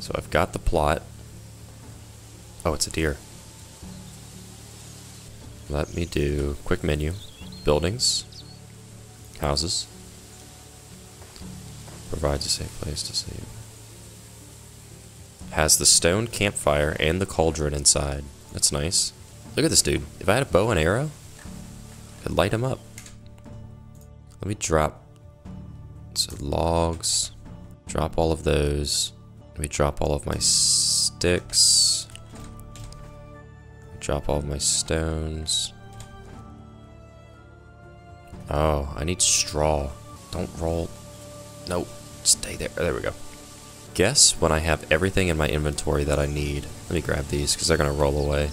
So I've got the plot. Oh, it's a deer. Let me do quick menu. Buildings. Houses. Provides a safe place to sleep. Has the stone campfire and the cauldron inside. That's nice. Look at this dude. If I had a bow and arrow, I could light him up. Let me drop so logs. Drop all of those. Let me drop all of my sticks. Drop all of my stones. Oh, I need straw. Don't roll. Nope. Stay there. There we go. Guess when I have everything in my inventory that I need. Let me grab these because they're going to roll away.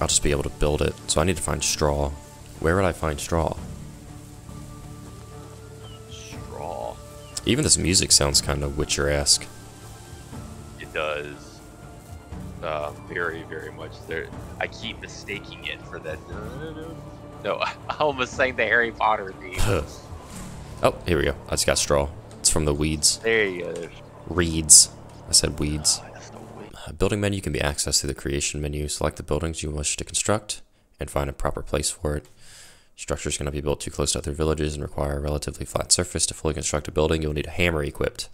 I'll just be able to build it. So I need to find straw. Where would I find straw? Even this music sounds kind of Witcher-esque. It does. Uh, very, very much. There, I keep mistaking it for that. No, I almost sang the Harry Potter theme. oh, here we go. I just got straw. It's from the weeds. There you go. Reeds. I said weeds. Oh, that's the. A building menu can be accessed through the creation menu. Select the buildings you wish to construct and find a proper place for it. Structures cannot be built too close to other villages and require a relatively flat surface. To fully construct a building, you'll need a hammer equipped.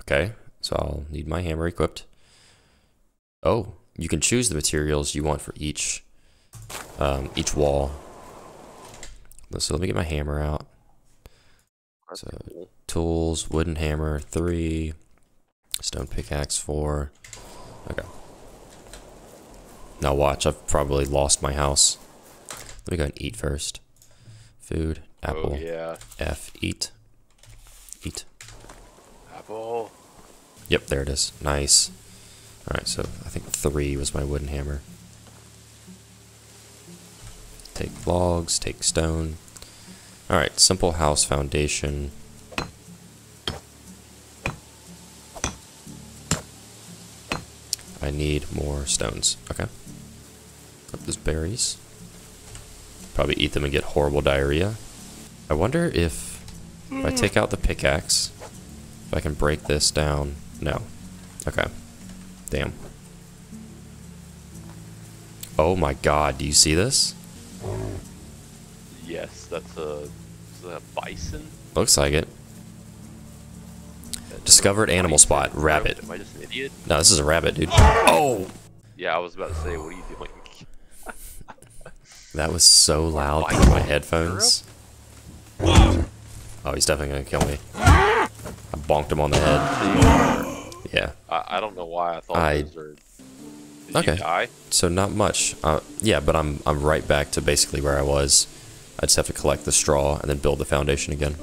Okay, so I'll need my hammer equipped. Oh, you can choose the materials you want for each um, each wall. So let me get my hammer out. So- Tools, wooden hammer, three. Stone pickaxe, four. Okay. Now watch, I've probably lost my house. Let me go and eat first. Food, oh, apple, Oh yeah. F, eat. Eat. Apple. Yep, there it is. Nice. Alright, so I think three was my wooden hammer. Take logs, take stone. Alright, simple house foundation. I need more stones. Okay. Got those berries. Probably eat them and get horrible diarrhea. I wonder if, if I take out the pickaxe, if I can break this down. No. Okay. Damn. Oh my god, do you see this? Yes, that's a, is that a bison. Looks like it. Discovered animal Bison? spot, rabbit. Am I just an idiot? No, this is a rabbit, dude. Oh! Yeah, I was about to say, what are you doing? That was so loud through my headphones. Oh, he's definitely gonna kill me. I bonked him on the head. Yeah. I, I don't know why I thought I- those were. Did Okay. So not much. Uh, yeah, but I'm I'm right back to basically where I was. I just have to collect the straw and then build the foundation again.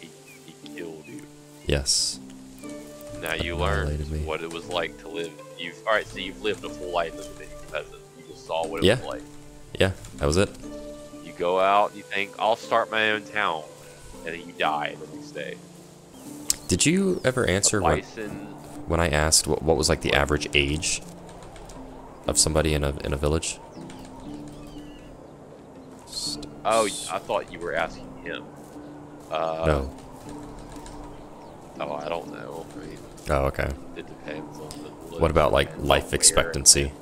He, he killed you. Yes. Now you learned me. what it was like to live. You've all right. So you've lived a full life as a peasant. You just saw what it Yeah. was like. Yeah, that was it. You go out. You think I'll start my own town, and then you die the next day. Did you ever answer when, when I asked what, what was like the average age of somebody in a in a village? Oh, I thought you were asking him. Uh, no. Oh, I don't know. I mean, Oh, okay. it depends on the. What about like life expectancy?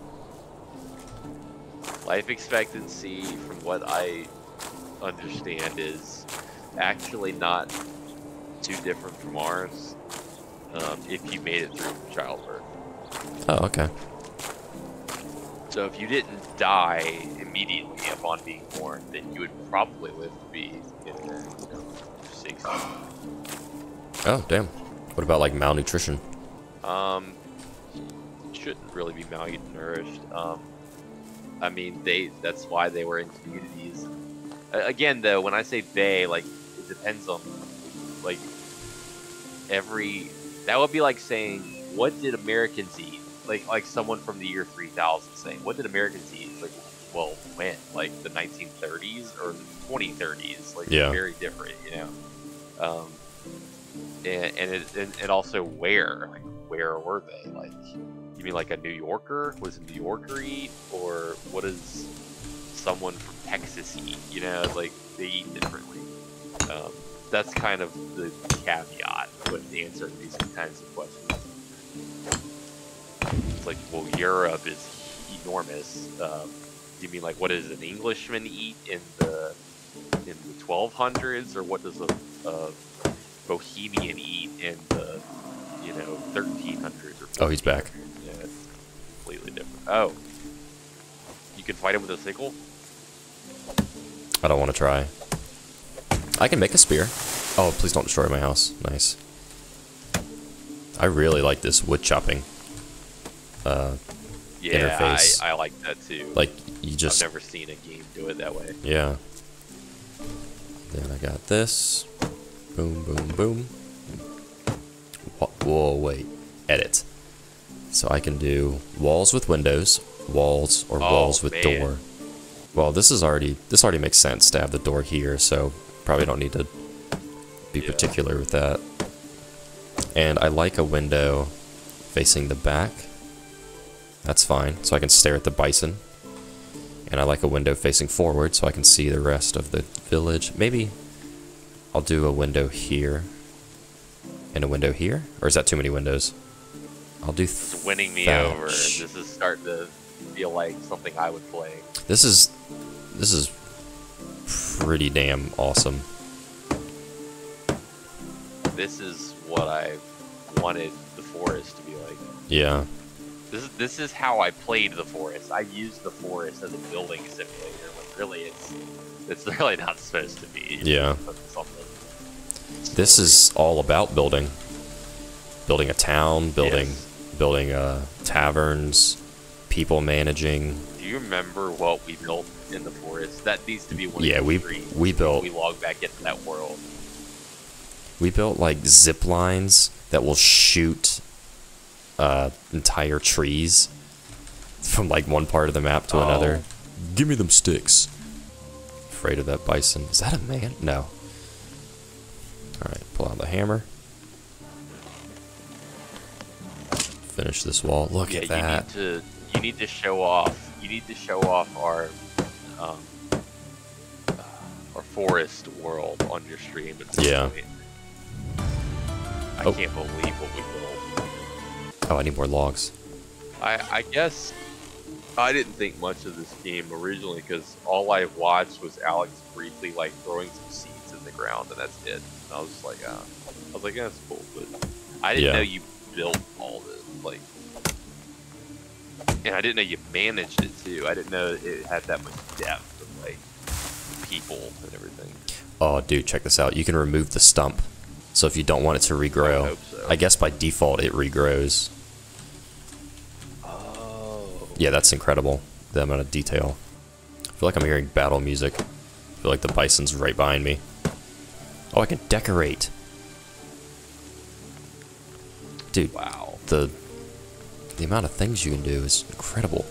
Life expectancy, from what I understand, is actually not too different from ours. Um, if you made it through childbirth. Oh, okay. So if you didn't die immediately upon being born, then you would probably live to be in the you know, 60s. Oh, damn. What about like malnutrition? Um, shouldn't really be malnourished. Um, I mean, they that's why they were in communities. Again, though, when I say they, like, it depends on, like, every. That would be like saying, what did Americans eat? Like, like someone from the year 3000 saying, what did Americans eat? It's like, well, when? Like the 1930s or the 2030s? Like, Yeah. very different, you know. Um, and and it and, and also where like where were they like you mean like a new yorker was a new yorker eat or what does someone from texas eat you know like they eat differently um, that's kind of the caveat with answering these kinds of questions. It's like, well, Europe is enormous. Um, do you mean like what does an Englishman eat in the in the 1200s, or what does a, a Bohemian eat in the you know 1300s? Or Oh, he's back. Oh, you can fight him with a sickle. I don't want to try. I can make a spear. Oh, please don't destroy my house. Nice. I really like this wood chopping. Uh, Yeah, Interface. I, I like that too. like you just I've never seen a game do it that way. yeah. Then I got this. Boom, boom, boom. Whoa, wait. Edit. So I can do walls with windows, walls, or Oh, walls with man. door. Well, this is already this already makes sense to have the door here, so probably don't need to be Yeah. particular with that. And I like a window facing the back. That's fine, so I can stare at the bison. And I like a window facing forward, so I can see the rest of the village. Maybe I'll do a window here and a window here, or is that too many windows? I'll do. It's winning me thatch. over. This is starting to feel like something I would play. This is this is pretty damn awesome. This is what I wanted the forest to be like. Yeah, This is this is how I played the forest. I used the forest as a building simulator when really it's it's really not supposed to be. Yeah. This is all about building, building a town, building Yes. Building uh, taverns, people managing. Do you remember what we built in the forest? That needs to be one. Yeah, of the we- streams. we built- We log back into that world. We built like zip lines that will shoot uh, entire trees from like one part of the map to Oh. another. Give me them sticks. Afraid of that bison. Is that a man? No. Alright, pull out the hammer. Finish this wall. Look yeah, at that. you need to you need to show off. You need to show off our um, our forest world on your stream. Yeah. point. I Oh. can't believe what we built. Oh, I need more logs. I I guess I didn't think much of this game originally because all I watched was Alex briefly like throwing some seeds in the ground and that's it. And I was just like, ah. I was like, yeah, that's cool, but I didn't Yeah. know you built all this like. And I didn't know you managed it too. I didn't know it had that much depth of like people and everything. Oh, dude, check this out. You can remove the stump. So if you don't want it to regrow, I hope so. I guess by default it regrows. Oh. Yeah, that's incredible. The amount of detail. I feel like I'm hearing battle music. I feel like the bison's right behind me. Oh, I can decorate. Dude, Wow. the the amount of things you can do is incredible.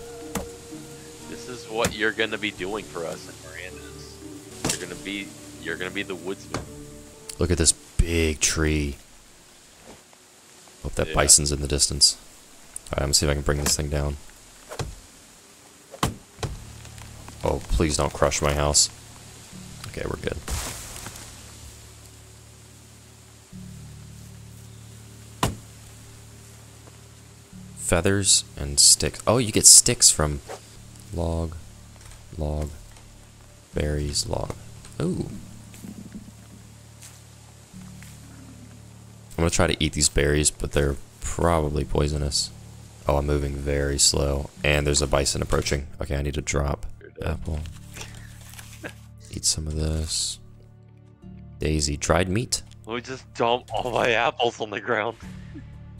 This is what you're gonna be doing for us in Miranda's. You're gonna be you're gonna be the woodsman. Look at this big tree. Hope that Yeah. bison's in the distance. Alright, I'm gonna see if I can bring this thing down. Oh, please don't crush my house. Okay, we're good. Feathers and sticks. Oh, you get sticks from log, log, berries, log. Ooh. I'm gonna try to eat these berries, but they're probably poisonous. Oh, I'm moving very slow. And there's a bison approaching. Okay, I need to drop apple. Eat some of this. Daisy, dried meat. Let me just dump all my apples on the ground.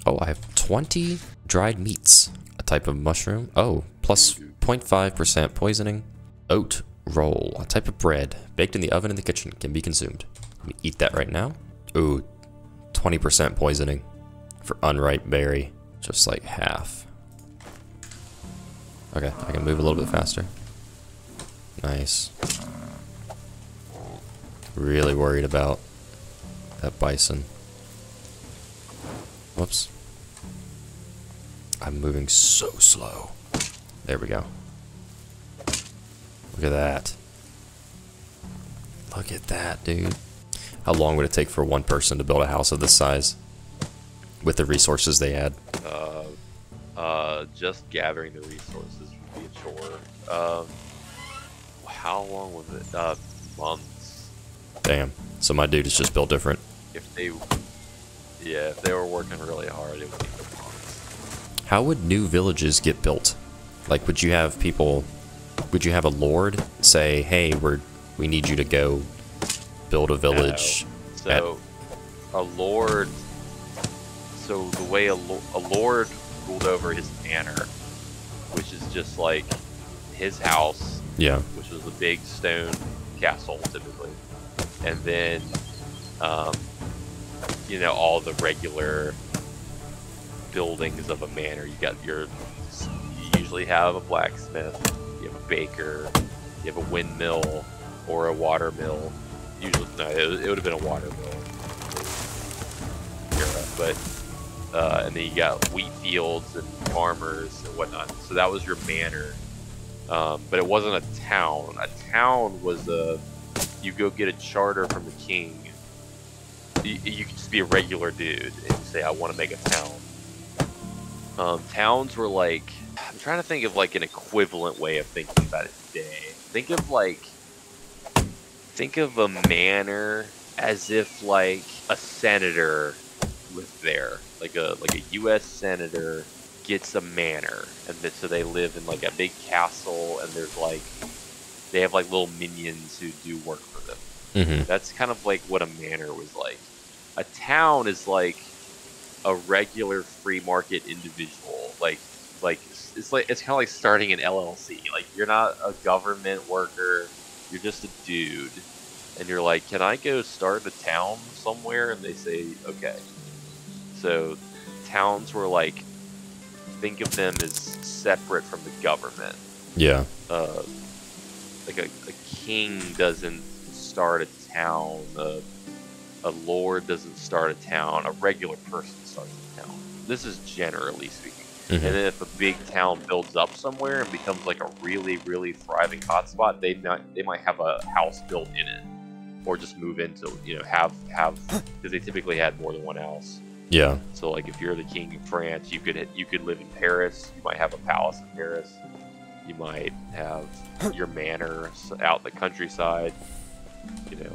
Oh, I have 20 dried meats. A type of mushroom. Oh, plus 0.5% poisoning. Oat roll. A type of bread. Baked in the oven in the kitchen. Can be consumed. Let me eat that right now. Ooh, 20% poisoning for unripe berry. Just like half. Okay, I can move a little bit faster. Nice. Really worried about that bison. Whoops. I'm moving so slow. There we go. Look at that. Look at that, dude. How long would it take for one person to build a house of this size with the resources they had? Uh, uh, just gathering the resources would be a chore. Um, how long was it? Uh, months. Damn. So my dude is just built different. If they, yeah, if they were working really hard, it would take months. How would new villages get built? Like, would you have people? Would you have a lord say, "Hey, we're we need you to go build a village"? So, a lord. So the way a, lo- a lord ruled over his manor, which is just like his house, Yeah. which was a big stone castle typically, and then, um, you know, all the regular buildings of a manor. You got your, you usually have a blacksmith, you have a baker, you have a windmill or a water mill. Usually, no, it, it would have been a water mill. But uh, and then you got wheat fields and farmers and whatnot. So that was your manor. Um, but it wasn't a town. A town was a you go get a charter from the king. You, you could just be a regular dude and say, "I want to make a town." Um, towns were like I'm trying to think of like an equivalent way of thinking about it today. Think of like think of a manor as if like a senator lived there, like a like a U.S. senator gets a manor, and so they live in like a big castle, and there's like they have like little minions who do work for them. Mm-hmm. That's kind of like what a manor was like. A town is like a regular free market individual. Like like it's- like it's kind of like starting an LLC. Like you're not a government worker. You're just a dude. And you're like, "Can I go start a town somewhere?" And they say, "Okay." So towns were like think of them as separate from the government Yeah. uh, like a, a king doesn't start a town, a, a lord doesn't start a town, a regular person starts a town. This is generally speaking. Mhm. And then if a big town builds up somewhere and becomes like a really, really thriving hotspot, they might they might have a house built in it, or just move into you know have have because they typically had more than one house. Yeah. So like if you're the king of France, you could you could live in Paris. You might have a palace in Paris. You might have your manor out in the countryside. You know,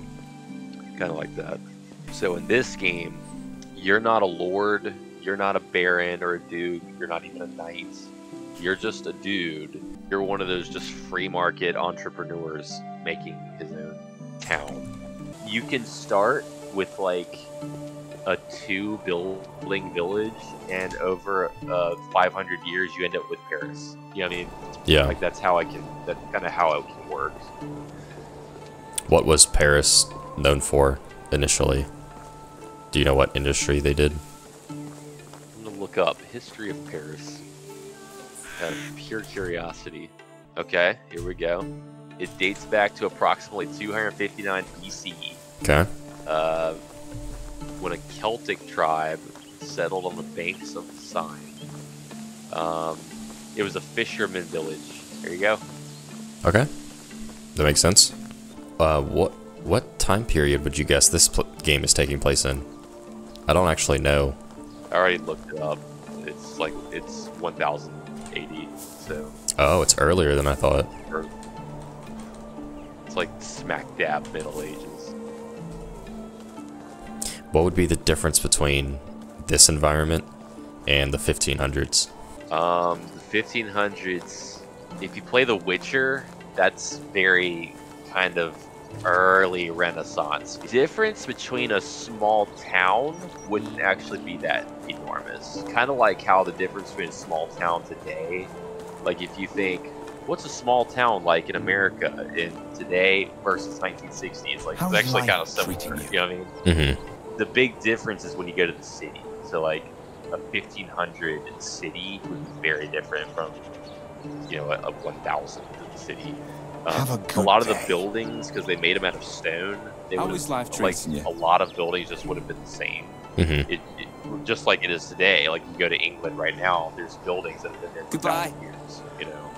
kind of like that. So in this game, you're not a lord. You're not a baron or a duke. You're not even a knight. You're just a dude. You're one of those just free market entrepreneurs making his own town. You can start with like a two building village, and over uh, 500 years, you end up with Paris. You know what I mean? Yeah. Like that's how I can. That's kind of how it can work. What was Paris known for initially? Do you know what industry they did? I'm gonna look up history of Paris. Out of pure curiosity. Okay, here we go. It dates back to approximately 259 BCE. Okay. uh, when a Celtic tribe settled on the banks of the Seine. Um, it was a fisherman village. There you go. Okay. That makes sense. Uh, what what time period would you guess this pl- game is taking place in? I don't actually know. I already looked it up. It's like it's 1080, so Oh, it's earlier than I thought. it's like smack dab Middle Ages. What would be the difference between this environment and the 1500s? Um, the 1500s. If you play The Witcher, that's very kind of early Renaissance. The difference between a small town wouldn't actually be that enormous. Kind of like how the difference between a small town today, like if you think, what's a small town like in America in today versus 1960? It's like How's it's actually kind of similar. you? You know what I mean? Mm-hmm. the big difference is when you go to the city. So like a 1500 city would be very different from you know a, a 1000 city. Um, a a good lot of the buildings because they made them out of stone. They How would've- life like you? a lot of buildings just would have been the same. Mm-hmm. It, it just like it is today. Like you go to England right now, there's buildings that have been there for Goodbye. thousand years. You know,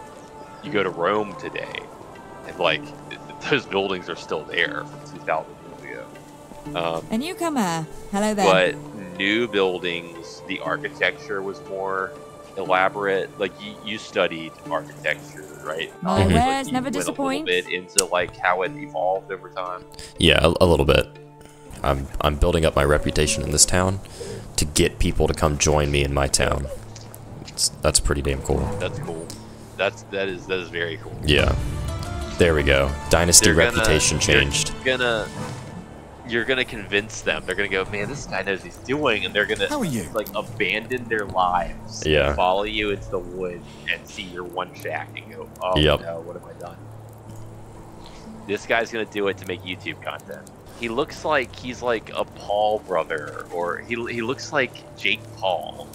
you go to Rome today, and like th- those buildings are still there from 2,000 years ago. Um, A newcomer. Hello there. but new buildings, the architecture was more elaborate. Like you, you studied architecture, right? My Um, like, you never went a little bit into like how it evolved over time. Yeah, a, a little bit. I'm I'm building up my reputation in this town to get people to come join me in my town. It's, that's pretty damn cool. That's cool. That's that is that is very cool. Yeah. There we go. Dynasty They're gonna- reputation changed. Gonna you're gonna convince them. They're gonna go, man, this guy knows what he's doing, and they're gonna How are you? like abandon their lives, Yeah. follow you into the woods, and see your one shack and go, oh Yep. no, what have I done? This guy's gonna do it to make YouTube content. He looks like he's like a Paul brother, or he he looks like Jake Paul.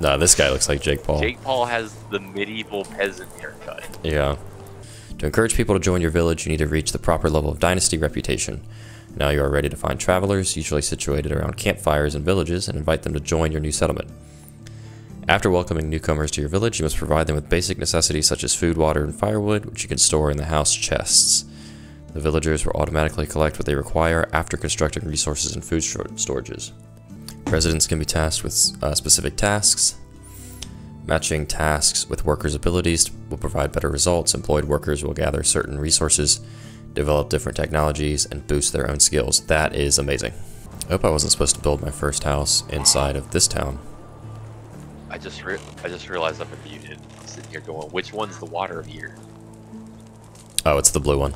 Nah, this guy looks like Jake Paul. Jake Paul has the medieval peasant haircut. Yeah. To encourage people to join your village, you need to reach the proper level of dynasty reputation. Now you are ready to find travelers, usually situated around campfires and villages, and invite them to join your new settlement. After welcoming newcomers to your village, you must provide them with basic necessities such as food, water, and firewood, which you can store in the house chests. The villagers will automatically collect what they require after constructing resources and food storages. Residents can be tasked with uh, specific tasks, Matching tasks with workers' abilities will provide better results. Employed workers will gather certain resources, develop different technologies, and boost their own skills. That is amazing. I hope I wasn't supposed to build my first house inside of this town. I just re- I just realized I'm muted. I'm sitting here going, which one's the water meter? Oh, it's the blue one.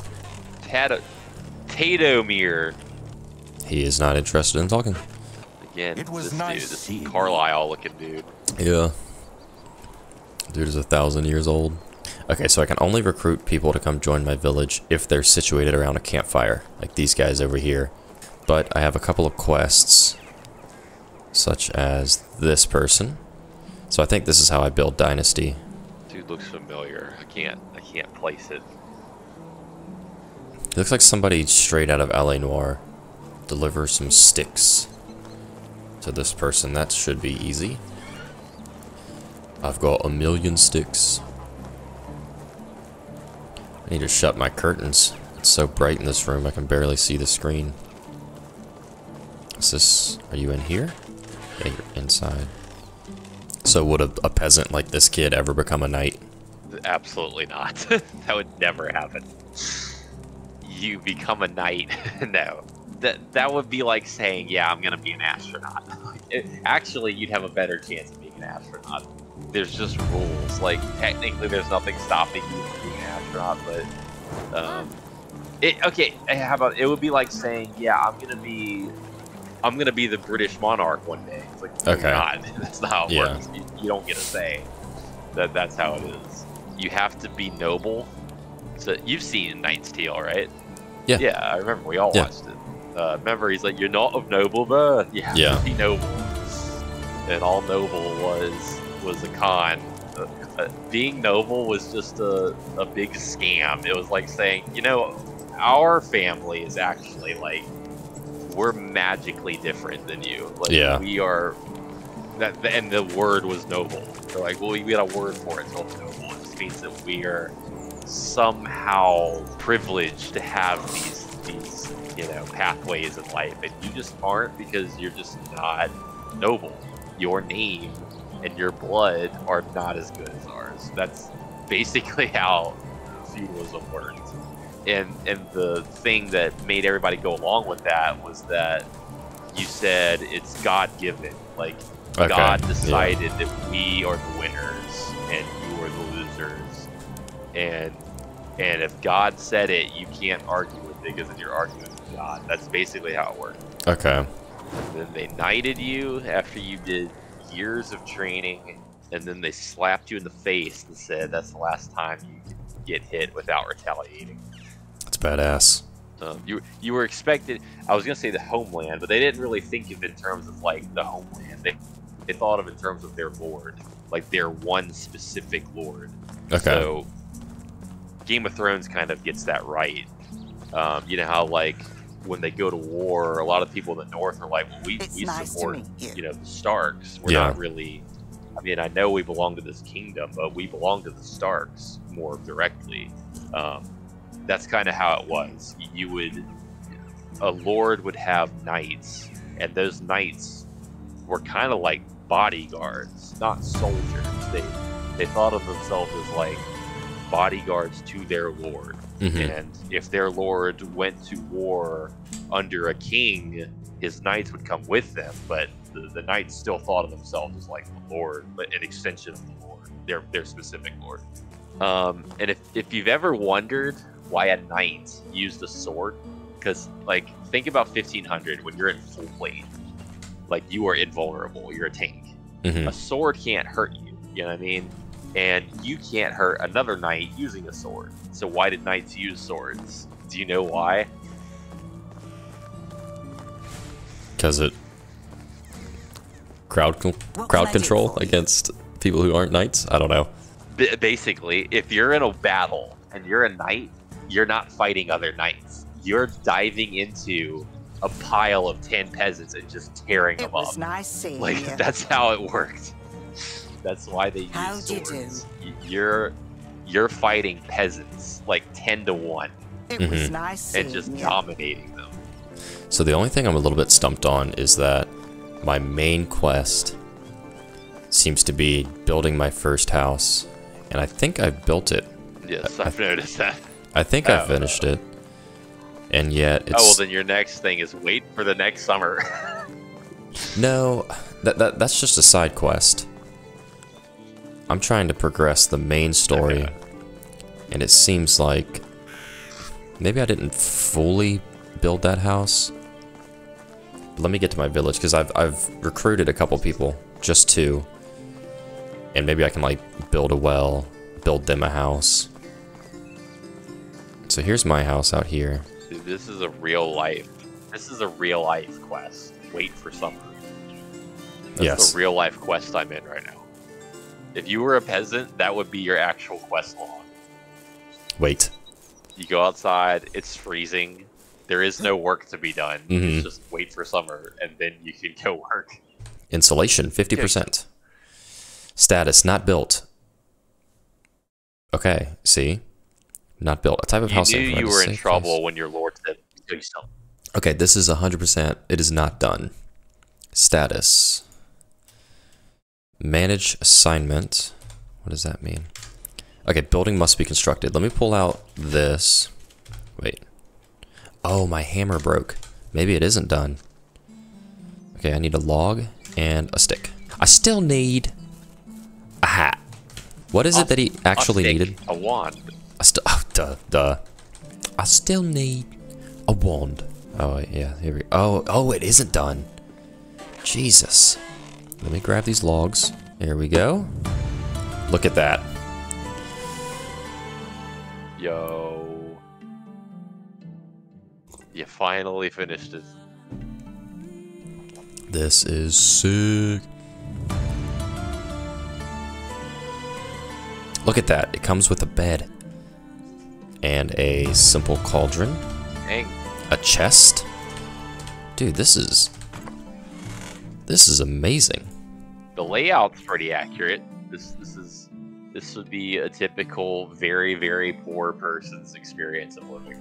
Tato Tatomir. He is not interested in talking. Again, It was this nice dude, this seeing. Carlisle looking dude. Yeah. Dude is a thousand years old. Okay, so I can only recruit people to come join my village if they're situated around a campfire, like these guys over here. But I have a couple of quests, such as this person. So I think this is how I build Dynasty. Dude looks familiar. I can't I can't place it. He looks like somebody straight out of L.A. Noire. Deliver some sticks to this person. That should be easy. I've got a million sticks. I need to shut my curtains. It's so bright in this room I can barely see the screen. Is this... Are you in here? Yeah, you're inside. So would a, a peasant like this kid ever become a knight? Absolutely not. that would never happen. You become a knight. no. That that would be like saying, yeah, I'm gonna be an astronaut. It- actually, you'd have a better chance of being an astronaut. There's just rules. Like technically, there's nothing stopping you from being an astronaut, but um, it okay. eh, How about it would be like saying, yeah, I'm gonna be, I'm gonna be the British monarch one day. It's like, you're Okay. not. That's not how it Yeah. works. You, you don't get a say. That that's how it is. You have to be noble. So you've seen Knight's Tale, right? Yeah. Yeah, I remember we all Yeah. watched it. Uh, remember, he's like, "You're not of noble birth. You have Yeah. to be noble." And all noble was was a con. Uh, being noble was just a, a big scam. It was like saying, you know, our family is actually like we're magically different than you. Like Yeah. we are. That and the word was noble. They're like, well, we got a word for it. It's called noble. It just means that we are somehow privileged to have these these you know pathways in life, and you just aren't because you're just not noble. Your name and your blood are not as good as ours. That's basically how feudalism worked. And and the thing that made everybody go along with that was that you said it's God given. Like Okay, God yeah. decided that we are the winners and you are the losers. And and if God said it, you can't argue with it because then you're arguing with God. That's basically how it worked. Okay. And then they knighted you after you did years of training, and then they slapped you in the face and said that's the last time you can get hit without retaliating. That's badass. Um, you you were expected. I was gonna say the homeland, but they didn't really think of it in terms of like the homeland. They they thought of it in terms of their lord, like their one specific lord. Okay. So Game of Thrones kind of gets that right. Um, you know how like when they go to war, a lot of people in the North are like, well, we It's we nice support you. you know the Starks. We're Yeah. not really. I mean, I know we belong to this kingdom, but we belong to the Starks more directly. Um, that's kind of how it was. You would a lord would have knights, and those knights were kind of like bodyguards, not soldiers. They they thought of themselves as like bodyguards to their lord. Mhm. And if their lord went to war under a king, his knights would come with them, but the, the knights still thought of themselves as like the lord, but an extension of the lord, their their specific lord. Um, and if, if you've ever wondered why a knight used a sword, because like think about 1500 when you're in full plate, like you are invulnerable, you're a tank. Mhm. A sword can't hurt you, you know what I mean? And you can't hurt another knight using a sword. So why did knights use swords? Do you know why? Because it crowd con- crowd can I control against people who aren't knights. I don't know. B- basically, if you're in a battle and you're a knight, you're not fighting other knights. You're diving into a pile of 10 peasants and just tearing It them was up. nice seeing Like you. that's how it worked. That's why they use How'd you do? swords. You're you're fighting peasants like 10 to 1 It was Mhm. nice and just you. dominating them. So the only thing I'm a little bit stumped on is that my main quest seems to be building my first house, and I think I've built it. Yes, I've noticed that. I think I Oh. finished it, and yet it's Oh well, then your next thing is wait for the next summer. no. That, that that's just a side quest. I'm trying to progress the main story, Okay. and it seems like maybe I didn't fully build that house. But Let me get to my village because I've I've recruited a couple people, just two, and maybe I can like build a well, build them a house. So here's my house out here. Dude, this is a real life. This is a real life quest. Wait for summer. That's Yes. the real life quest I'm in right now. If you were a peasant, that would be your actual quest log. Wait. You go outside, it's freezing. There is no work to be done. Mhm. It's just wait for summer, and then you can go work. Insulation, 50%. Status, not built. Okay, see? Not built. A type of You house. knew you were in trouble place. when your lord said. Okay, this is 100%. It is not done. Status. Manage assignment. What does that mean? Okay, building must be constructed. Let me pull out this. Wait. Oh, my hammer broke. Maybe it isn't done. Okay, I need a log and a stick. I still need a hat. What is it that he actually a needed? a wand. I still, oh, duh, duh. I still need a wand. Oh, yeah, here we Oh, oh, it isn't done. Jesus. Let me grab these logs. Here we go. Look at that. Yo. You finally finished it. This is sick. Look at that. It comes with a bed and a simple cauldron, Dang. a chest. Dude, this is this is amazing. The layout's pretty accurate. This this is this would be a typical very very poor person's experience of living.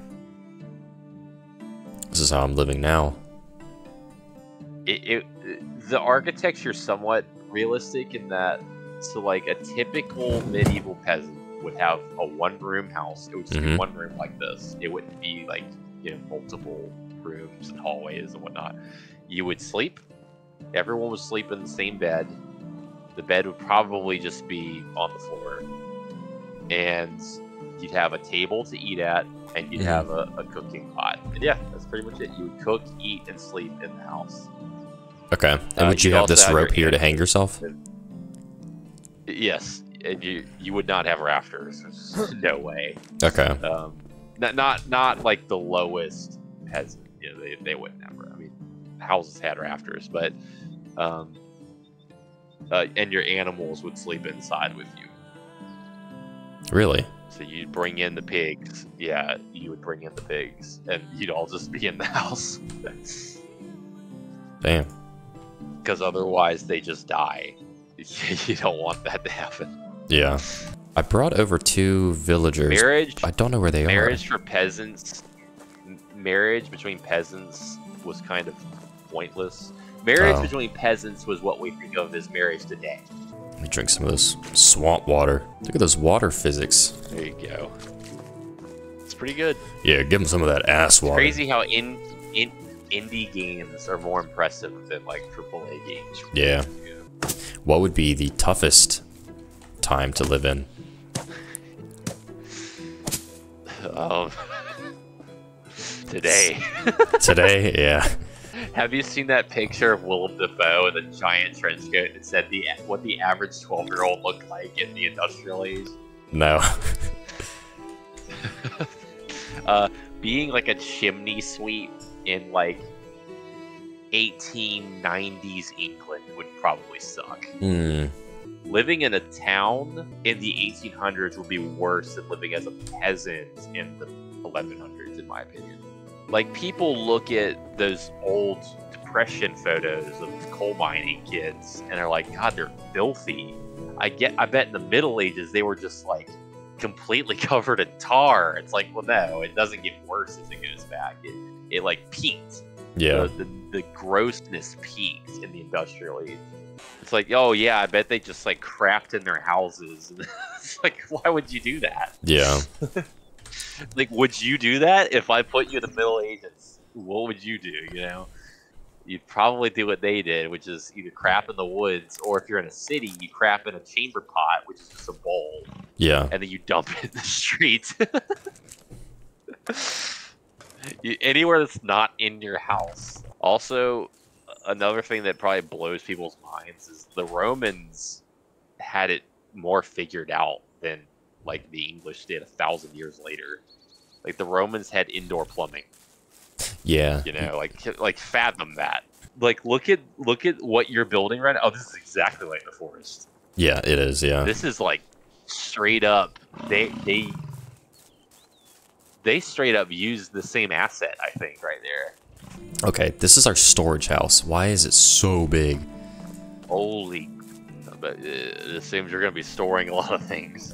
This is how I'm living now. It, it the architecture somewhat realistic in that so like a typical medieval peasant would have a one room house. It would just be Mhm. one room like this. It wouldn't be like you know multiple rooms and hallways and whatnot. You would sleep. Everyone would sleep in the same bed. The bed would probably just be on the floor, and you'd have a table to eat at, and you'd Mhm. have a, a cooking pot. And yeah, that's pretty much it. You would cook, eat, and sleep in the house. Okay. And Uh, would you have this have rope here to hang yourself? Yes, and you you would not have rafters. No way. Okay. Um, not not not like the lowest peasant. You know, they they wouldn't have. I mean, houses had rafters, but um, uh, and your animals would sleep inside with you. Really? So you'd bring in the pigs. Yeah, you would bring in the pigs, and you'd all just be in the house. Damn. Because otherwise, they just die. you don't want that to happen. Yeah. I brought over two villagers. Marriage I don't know where they are. marriage for peasants marriage between peasants was kind of pointless. Marriage Oh. between peasants was what we think of as marriage today. Let me drink some of this swamp water. Look at those water physics. There you go. It's pretty good. Yeah, give them some of that ass water. Crazy how in in indie games are more impressive than like AAA games. Yeah. What would be the toughest time to live in? Um, today. Today? yeah. Have you seen that picture of Willem Dafoe with a giant trench coat that said the what the average twelve year old looked like in the industrial age? No. Uh, being like a chimney sweep in like 1890s England would probably suck. Hmm. Living in a town in the 1800s would be worse than living as a peasant in the 1100s, in my opinion. Like people look at those old depression photos of coal mining kids and they're like, God, they're filthy. I get. I bet in the Middle Ages they were just like completely covered in tar. It's like, well, no, it doesn't get worse as it goes back. It it like peaked. Yeah. The, the, the grossness peaked in the industrial age. It's like, oh yeah, I bet they just like crapped in their houses. it's like, why would you do that? Yeah. Like, would you do that if I put you in the Middle Ages? What would you do? You know, you'd probably do what they did, which is either crap in the woods, or if you're in a city, you crap in a chamber pot, which is just a bowl, Yeah. and then you dump it in the street. You- Anywhere that's not in your house. Also, another thing that probably blows people's minds is the Romans had it more figured out than like the English did a thousand years later. Like the Romans had indoor plumbing. Yeah. You know, like like fathom that. Like look at look at what you're building right now. Oh, this is exactly like the forest. Yeah, it is. Yeah. This is like straight up. They they they straight up use the same asset. I think right there. Okay, this is our storage house. Why is it so big? Holy. But uh, it assumes you're going to be storing a lot of things.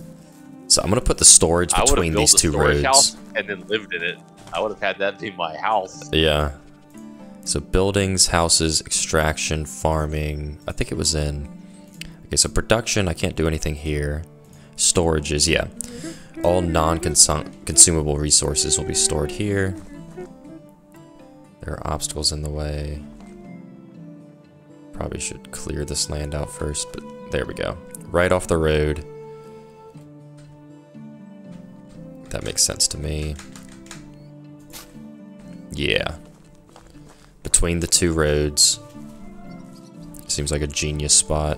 So I'm gonna put the storage I would have between these two roads. house and then lived in it. I would have had that be my house. Yeah. So buildings, houses, extraction, farming. I think it was in. Okay, so production. I can't do anything here. Storages. Yeah. All non-consumable resources will be stored here. There are obstacles in the way. Probably should clear this land out first, but there we go. Right off the road. That makes sense to me. Yeah. Between the two roads. Seems like a genius spot.